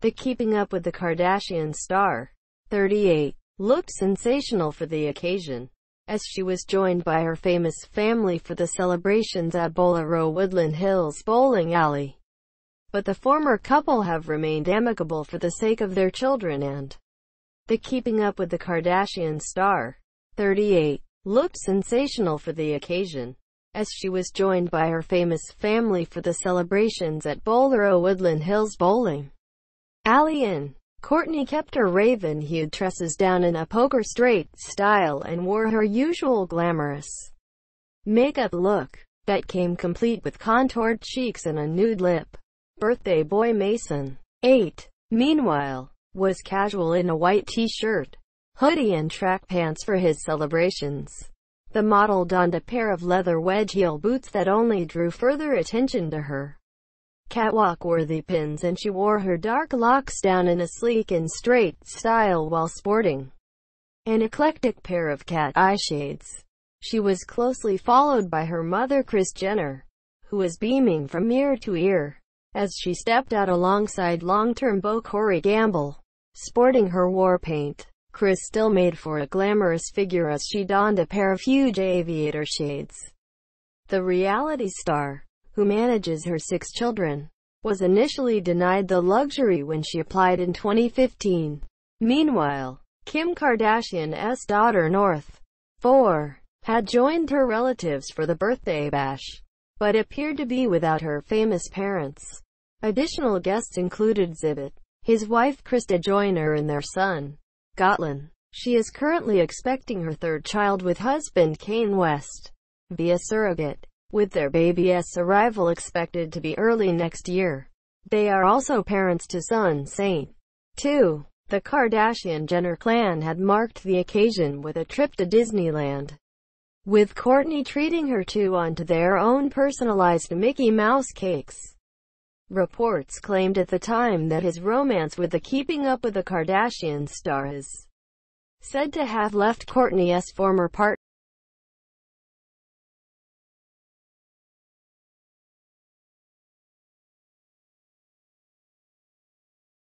The Keeping Up with the Kardashians star, 38, looked sensational for the occasion, as she was joined by her famous family for the celebrations at Bowlero Woodland Hills Bowling Alley. But the former couple have remained amicable for the sake of their children and the Keeping Up with the Kardashians star, 38, looked sensational for the occasion, as she was joined by her famous family for the celebrations at Bowlero Woodland Hills Bowling Alley in. Kourtney kept her raven-hued tresses down in a poker straight style and wore her usual glamorous makeup look that came complete with contoured cheeks and a nude lip. Birthday boy Mason, 8, meanwhile, was casual in a white t-shirt, hoodie and track pants for his celebrations. The model donned a pair of leather wedge heel boots that only drew further attention to her catwalk-worthy pins and she wore her dark locks down in a sleek and straight style while sporting an eclectic pair of cat eye shades. She was closely followed by her mother Kris Jenner, who was beaming from ear to ear as she stepped out alongside long-term beau Corey Gamble. Sporting her war paint, Kris still made for a glamorous figure as she donned a pair of huge aviator shades. The reality star, who manages her six children, was initially denied the luxury when she applied in 2015. Meanwhile, Kim Kardashian's daughter North, 4, had joined her relatives for the birthday bash, but appeared to be without her famous parents. Additional guests included Xzibit, his wife Krista Joiner and their son, Gatsby. She is currently expecting her third child with husband Kanye West via surrogate with their baby's arrival expected to be early next year. They are also parents to son Saint. 2. The Kardashian-Jenner clan had marked the occasion with a trip to Disneyland, with Kourtney treating her to onto their own personalized Mickey Mouse cakes. Reports claimed at the time that his romance with the Keeping Up with the Kardashians star is said to have left Kourtney's former partner